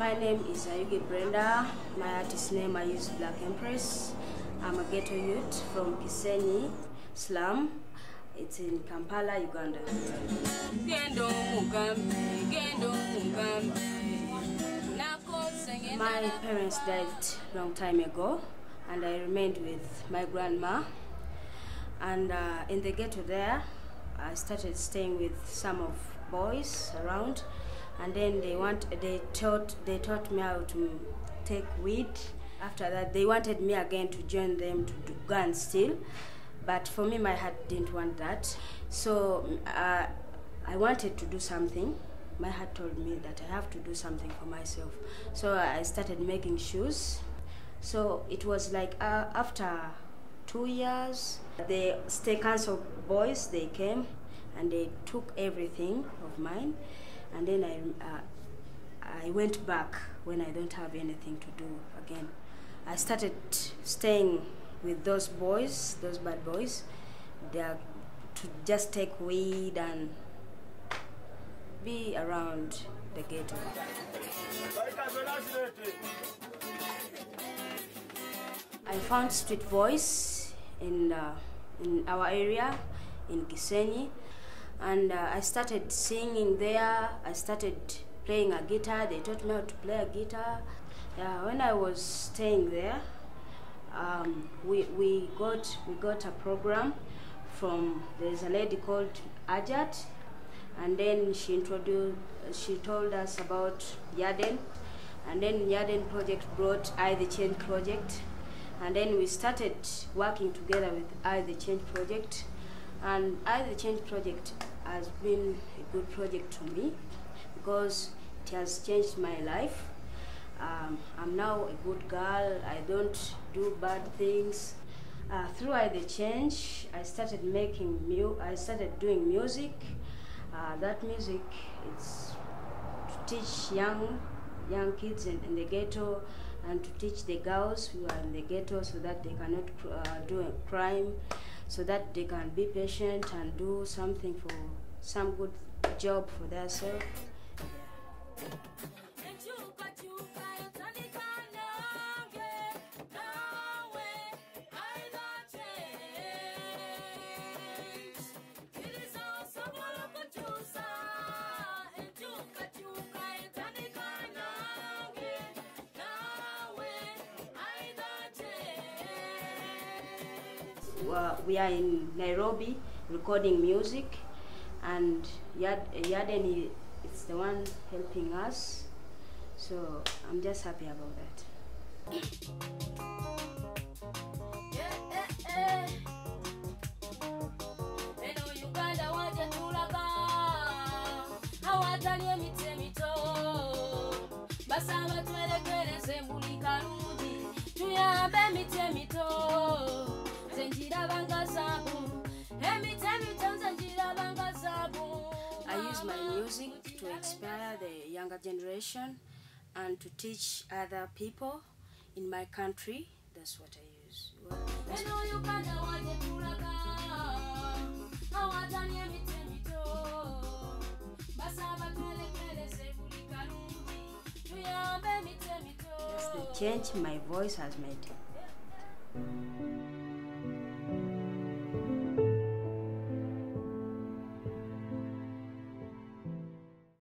My name is Ayugi Brenda. My artist name I use Black Empress. I'm a ghetto youth from Kisenyi slum. It's in Kampala, Uganda. My parents died long time ago, and I remained with my grandma. And uh, in the ghetto there, I started staying with some of boys around, and then they want they taught they taught me how to take weed. After that, they wanted me again to join them to do gun steal, but for me, my heart didn't want that. So uh, I wanted to do something. My heart told me that I have to do something for myself. So I started making shoes. So it was like uh, after two years, the state council boys they came and they took everything of mine, and then I uh, I went back when I don't have anything to do again. I started staying with those boys, those bad boys. They are to just take weed and be around the ghetto. I found Street Voice in uh, in our area in Kisenyi, and uh, I started singing there. I started playing a guitar. They taught me how to play a guitar. Yeah, when I was staying there, um, we, we got we got a program from there's a lady called Ajat, and then she introduced she told us about Yaden, and then Yaden project brought I the Change project, and then we started working together with I the Change project, and I the Change project has been a good project to me because it has changed my life. Um, I'm now a good girl. I don't do bad things. Uh, through the change, I started making mu- I started doing music. Uh, that music it's to teach young young kids in, in the ghetto and to teach the girls who are in the ghetto so that they cannot uh, do a crime, so that they can be patient and do something for some good job for themselves. Uh, we are in Nairobi recording music, and Yad, Yaden is the one helping us. So I'm just happy about that. Eno Uganda waje tulaga awatali emiti emito basaba twerekereze buli kalungi tuyambe use my music to inspire the younger generation and to teach other people in my country. That's what I use. Well, that's eno uganda waje tulaga awatali emiti emito basaba twerekereze buli kalungi tuyambe emiti emito that's the change my voice has made.